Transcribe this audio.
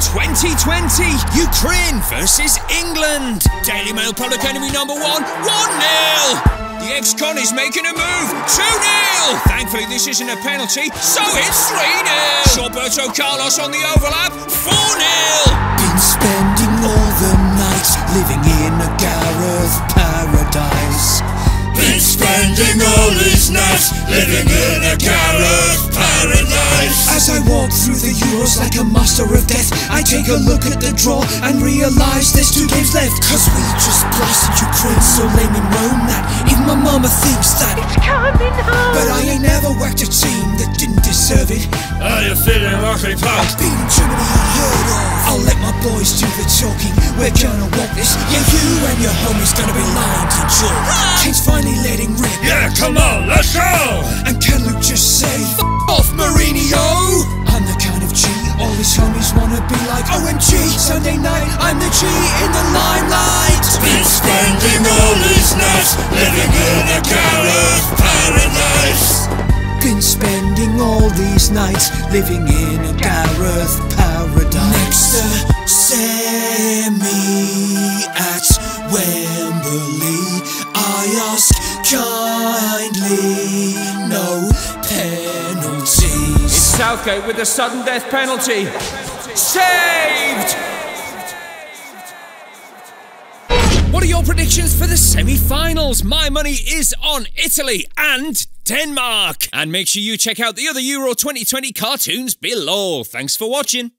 2020, Ukraine versus England. Daily Mail public enemy number one, 1 0. The ex con is making a move, 2 0. Thankfully, this isn't a penalty, so it's 3 0. Roberto Carlos on the overlap, 4 0. Been spending all the nights living in a Gareth paradise. Been spending all these nights living in a Gareth through the Euros like a master of death, I take a look at the draw and realize there's two games left. Cause we just blasted Ukraine so lame in Rome that even my mama thinks that It's coming home. But I ain't never worked a team that didn't deserve it. Are you feeling lucky, pal? Being Germany unheard of. I'll let my boys do the talking. We're gonna walk this. Yeah, you and your homies gonna be lined in chalk. Kane's finally letting rip. Yeah, come on, let's go! And can Luke just say, wanna be like OMG. Sunday night, I'm the G in the limelight. Been spending all these nights living in a Gareth paradise. Been spending all these nights living in a Gareth paradise. Next to semi at Wembley, I ask kindly, Southgate with a sudden death penalty. Saved! What are your predictions for the semi finals? My money is on Italy and Denmark. And make sure you check out the other Euro 2020 cartoons below. Thanks for watching.